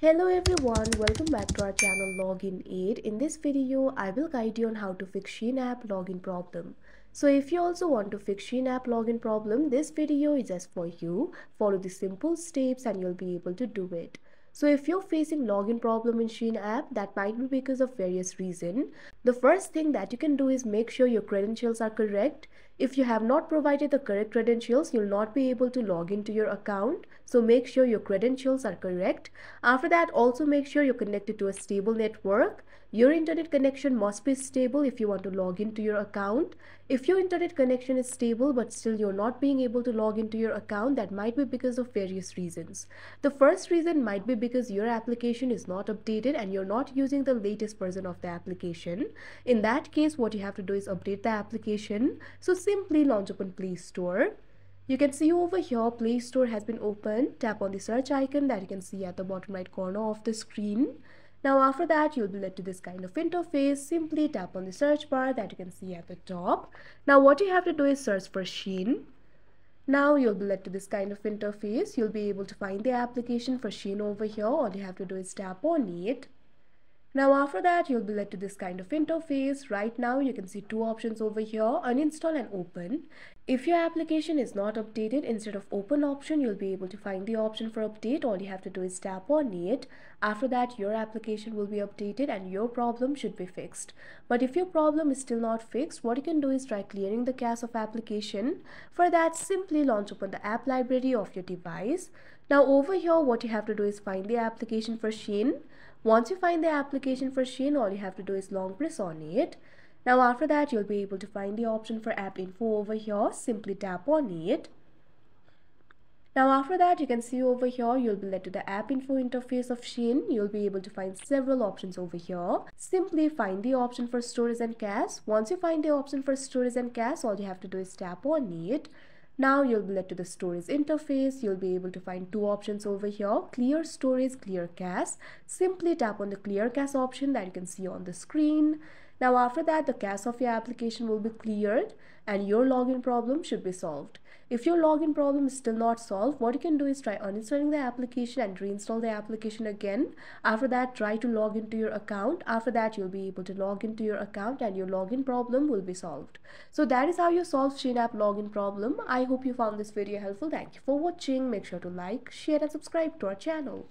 Hello everyone, welcome back to our channel Login Aid. In this video, I will guide you on how to fix Shein app login problem. So if you also want to fix Shein app login problem, this video is just for you. Follow the simple steps and you'll be able to do it. So if you're facing login problem in Shein app, that might be because of various reason. The first thing that you can do is make sure your credentials are correct. If you have not provided the correct credentials, you'll not be able to log into your account. So make sure your credentials are correct. After that, also make sure you're connected to a stable network. Your internet connection must be stable if you want to log into your account. If your internet connection is stable but still you're not being able to log into your account, that might be because of various reasons. The first reason might be because your application is not updated and you're not using the latest version of the application. In that case, what you have to do is update the application. So simply launch open Play Store. You can see over here Play Store has been opened. Tap on the search icon that you can see at the bottom right corner of the screen. Now after that you'll be led to this kind of interface. Simply tap on the search bar that you can see at the top. Now what you have to do is search for Shein. Now you'll be led to this kind of interface. You'll be able to find the application for Shein over here. All you have to do is tap on it. Now after that you'll be led to this kind of interface. Right now you can see two options over here uninstall and open. If your application is not updated instead of open option you'll be able to find the option for update. All you have to do is tap on it. After that your application will be updated and your problem should be fixed. But if your problem is still not fixed what you can do is try clearing the cache of application. For that simply launch open the app library of your device. Now over here what you have to do is find the application for Shein. Once you find the application for Shein, all you have to do is long press on it. Now after that, you'll be able to find the option for app info over here. Simply tap on it. Now after that, you can see over here, you'll be led to the app info interface of Shein. You'll be able to find several options over here. Simply find the option for storage and cache. Once you find the option for storage and cache, all you have to do is tap on it. Now you'll be led to the storage interface. You'll be able to find two options over here, clear storage, clear cache. Simply tap on the clear cache option that you can see on the screen. Now after that, the cache of your application will be cleared and your login problem should be solved. If your login problem is still not solved, what you can do is try uninstalling the application and reinstall the application again. After that, try to log into your account. After that, you'll be able to log into your account and your login problem will be solved. So that is how you solve Shein app login problem. I hope you found this video helpful. Thank you for watching. Make sure to like, share and subscribe to our channel.